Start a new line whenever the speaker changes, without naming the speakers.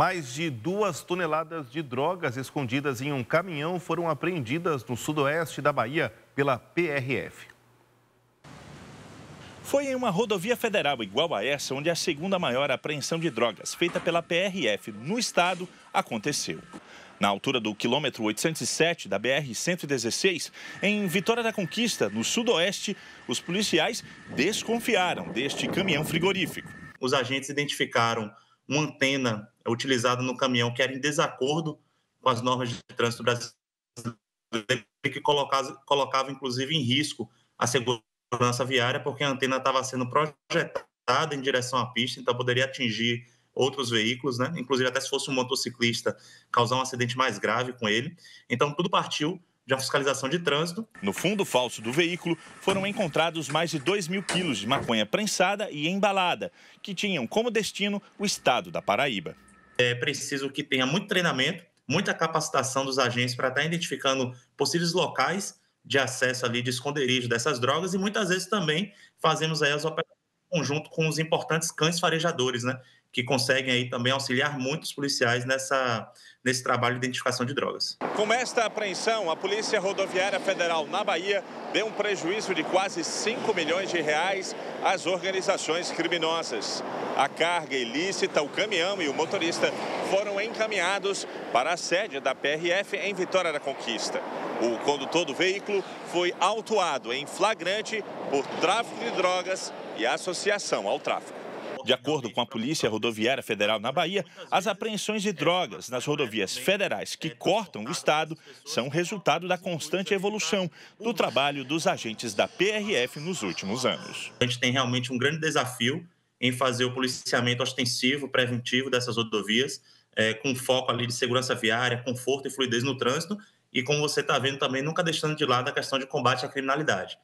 Mais de duas toneladas de drogas escondidas em um caminhão foram apreendidas no sudoeste da Bahia pela PRF.
Foi em uma rodovia federal igual a essa onde a segunda maior apreensão de drogas feita pela PRF no estado aconteceu. Na altura do quilômetro 807 da BR-116, em Vitória da Conquista, no sudoeste, os policiais desconfiaram deste caminhão frigorífico.
Os agentes identificaram uma antena utilizada no caminhão que era em desacordo com as normas de trânsito brasileiro, que colocava, colocava inclusive em risco a segurança viária, porque a antena estava sendo projetada em direção à pista, então poderia atingir outros veículos, né? Inclusive até se fosse um motociclista causar um acidente mais grave com ele. Então tudo partiu de uma fiscalização de trânsito.
No fundo falso do veículo foram encontrados mais de 2 mil quilos de maconha prensada e embalada, que tinham como destino o estado da Paraíba.
É preciso que tenha muito treinamento, muita capacitação dos agentes para estar identificando possíveis locais de acesso ali, de esconderijo dessas drogas e muitas vezes também fazemos aí as operações conjunto com os importantes cães farejadores, né? que conseguem aí também auxiliar muitos policiais nessa, nesse trabalho de identificação de drogas.
Com esta apreensão, a Polícia Rodoviária Federal na Bahia deu um prejuízo de quase 5 milhões de reais às organizações criminosas. A carga ilícita, o caminhão e o motorista foram encaminhados para a sede da PRF em Vitória da Conquista. O condutor do veículo foi autuado em flagrante por tráfico de drogas e associação ao tráfico. De acordo com a Polícia Rodoviária Federal na Bahia, as apreensões de drogas nas rodovias federais que cortam o estado são resultado da constante evolução do trabalho dos agentes da PRF nos últimos anos.
A gente tem realmente um grande desafio em fazer o policiamento ostensivo, preventivo dessas rodovias, é, com foco ali de segurança viária, conforto e fluidez no trânsito, e como você está vendo também, nunca deixando de lado a questão de combate à criminalidade.